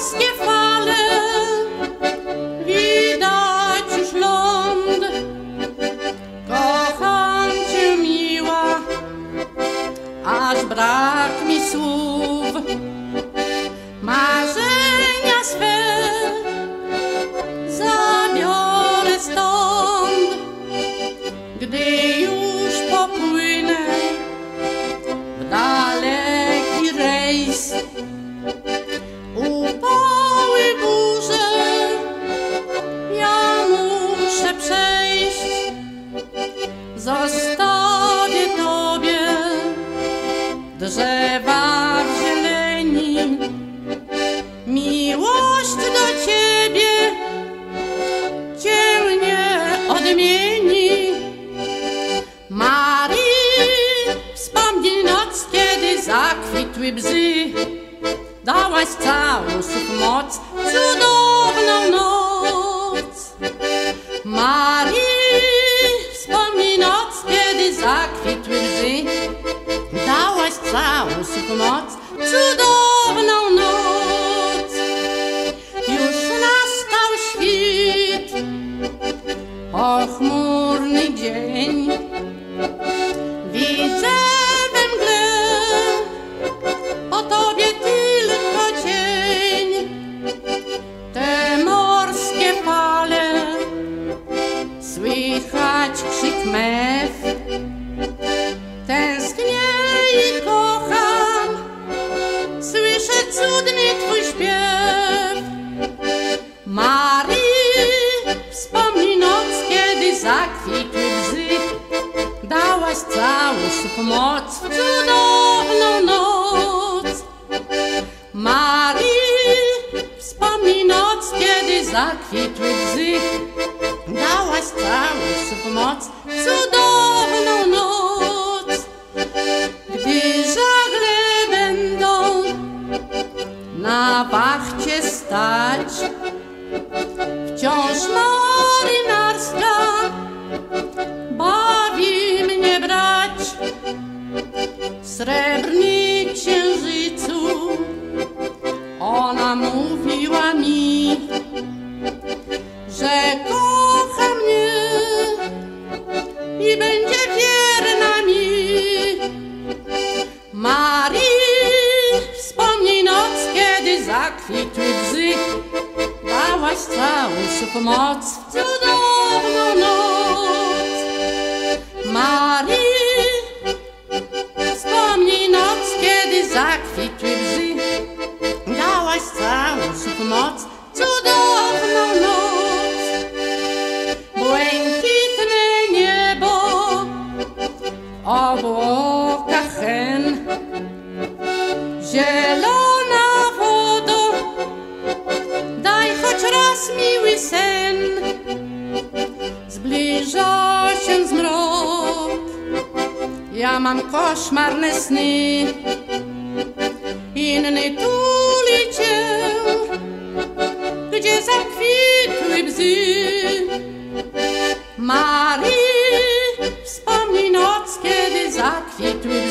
morskie fale widać już ląd. Kocham cię miła, aż brak mi słów. Zostawię Tobie drzewa w zieleni, miłość do Ciebie Cię nie odmieni. Marii, wspomnij noc, kiedy zakwitły bzy, dałaś całą swą cudowną noc. Marii, kiedy zakwitły bzy. Dałaś całusów moc, zakwitły bzy. Dałaś całusów moc w cudowną noc. Marii, wspomnij noc, kiedy zakwitły bzy. Dałaś całusów moc w cudowną noc. Gdy żagle będą na wachcie stać, wciąż marynarska Srebrny księżycu, ona mówiła mi, że kocha mnie i będzie wierna mi. Marii, wspomnij noc, kiedy zakwitły bzy. Dałaś całusów moc w zakwitły bzy. Dałaś moc w cudowną noc. Błękitne niebo, obłoka hen, zielona wodo, daj choć raz miły sen. Zbliża się zmrok, ja mam koszmarne sny, inny tuli cię, gdzie zakwitły bzy. Marii, wspomnij noc, kiedy zakwitły bzy.